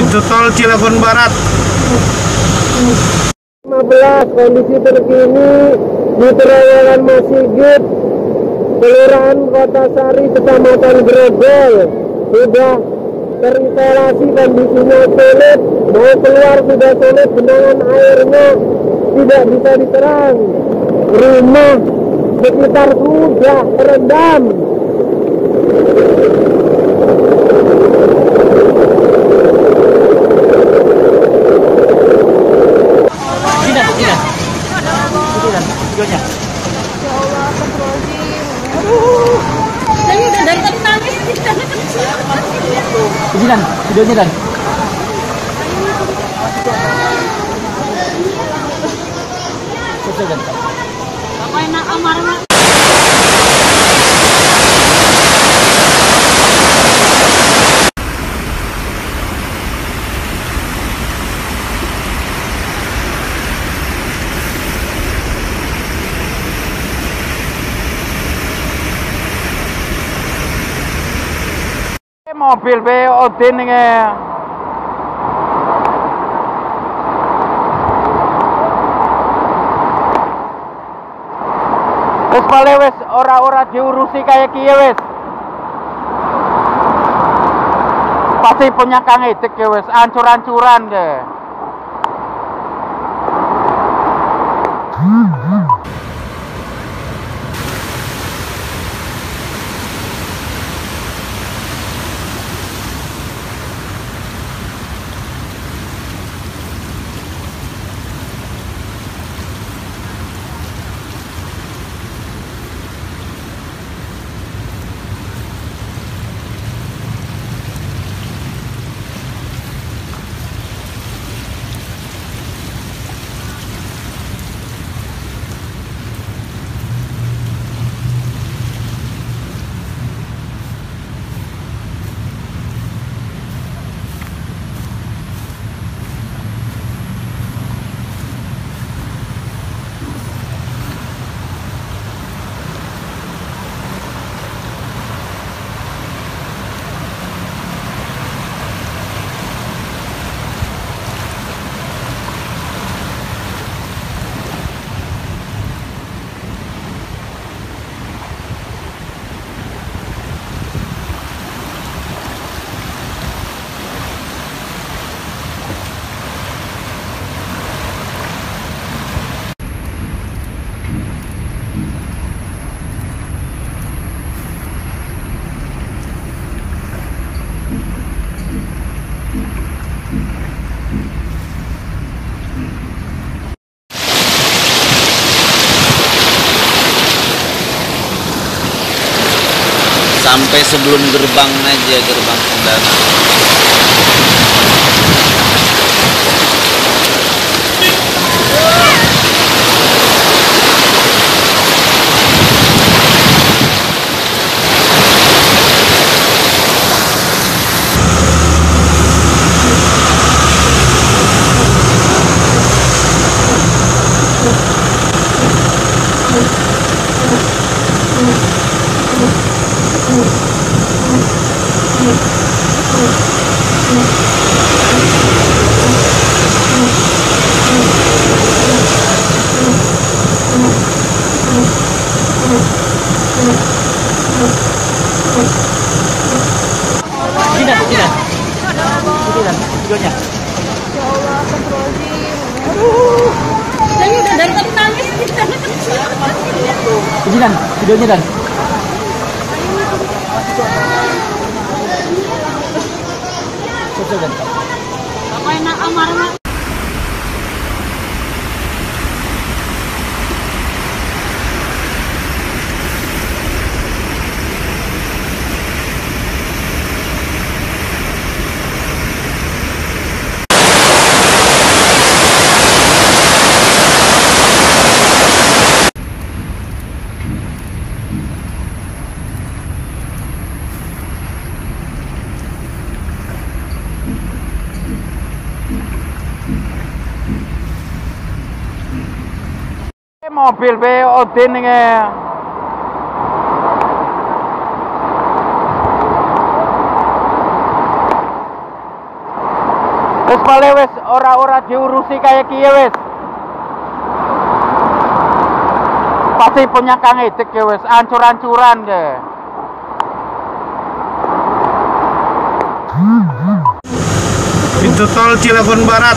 pintu tol Cilegon Barat. 15 kondisi terkini di terowongan Masigit Kelurahan Kota Sari Kecamatan Grogol. Sudah terisolasi kondisinya sulit mau keluar sudah sulit genangan airnya tidak bisa diterang. Rumah sekitar sudah terendam Tidak, tidak. Tidak, videonya. Saya udah dari tadi nangis. Izinan, videonya dan. Selesai dan. Apa enak amarnya? Mobil be Odin ini. Wes bale wes ora-ora diurusi kayak kiye wes. Pasti punya kang edik ya wes, ancur-ancuran ke. Sampai sebelum gerbang aja gerbang tidak. Tidak, videonya. Ya dan. Dan. Mobil be Odin ini. Wis pale wis ora-ora diurusi kayak kiye wis. Pasti punya Kang Edik ya wis ancur-ancuran ke. Pintu tol Cilegon Barat.